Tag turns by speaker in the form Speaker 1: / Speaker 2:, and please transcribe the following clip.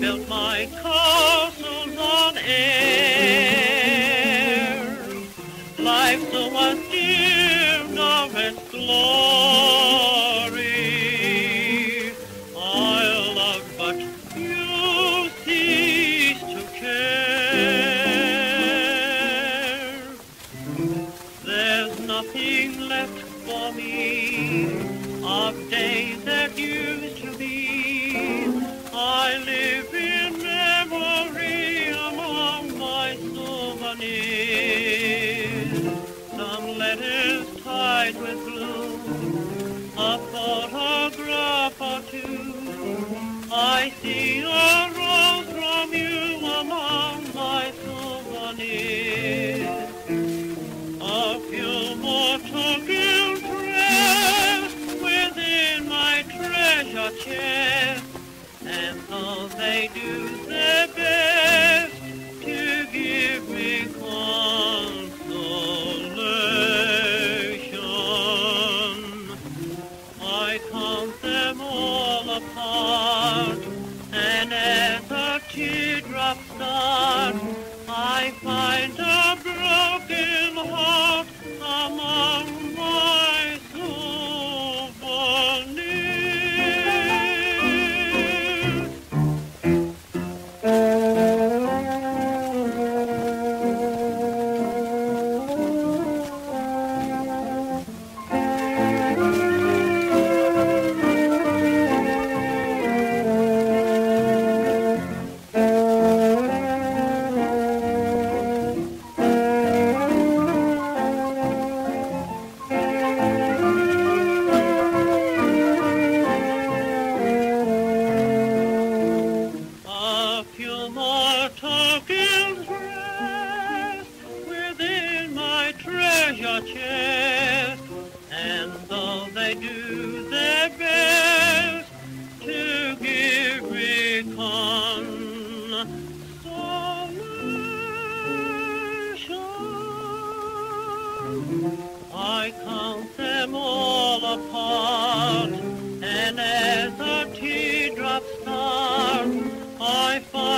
Speaker 1: built my castles on air. Life so was dear, now its glory. I love, but you cease to care. There's nothing left for me of days. Souvenirs. Some letters tied with blue, a photograph or two. I see a rose from you among my souvenirs. A few more tokens rest within my treasure chest, and though they do their find your mortal gills rest within my treasure chest, and though they do their best to give me consolation, I count them all. I find.